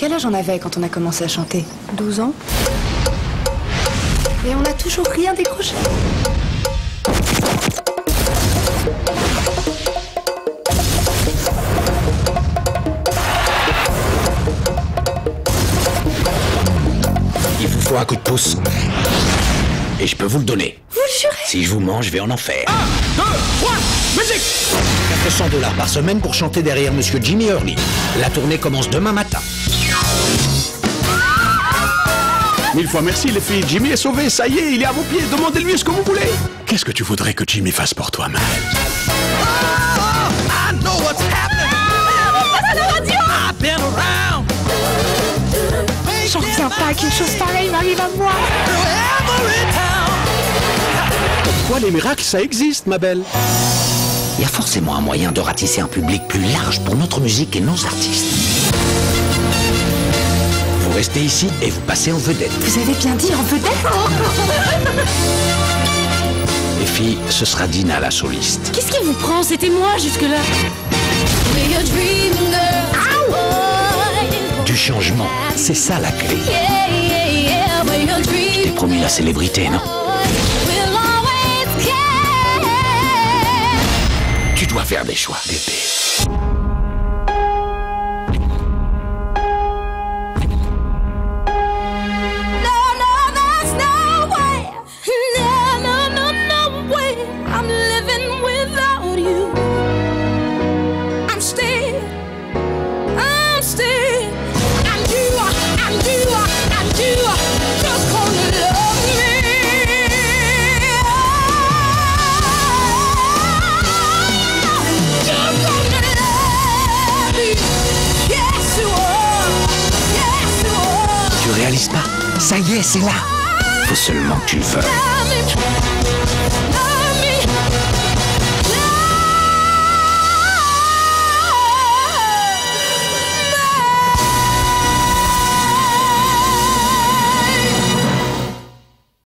Quel âge on avait quand on a commencé à chanter? 12 ans Et on n'a toujours rien décroché. Il vous faut un coup de pouce. Et je peux vous le donner. Vous le jurez? Si je vous mange, je vais en enfer. 2, 3, musique 400 dollars par semaine pour chanter derrière Monsieur Jimmy Hurley. La tournée commence demain matin. Mille fois merci les filles, Jimmy est sauvé, ça y est, il est à vos pieds, demandez-lui ce que vous voulez. Qu'est-ce que tu voudrais que Jimmy fasse pour toi, Maël J'en reviens pas qu'une chose pareille m'arrive à moi. Pourquoi les miracles, ça existe, ma belle? Il y a forcément un moyen de ratisser un public plus large pour notre musique et nos artistes. Vous restez ici et vous passez en vedette. Vous avez bien dit en vedette Les filles, ce sera Dina la soliste. Qu'est-ce qui vous prend C'était moi jusque-là. Du changement, c'est ça la clé. Je t'ai promis la célébrité, non Tu dois faire des choix, bébé. Réalises pas? Ça y est, c'est là. Faut seulement que tu le veuilles.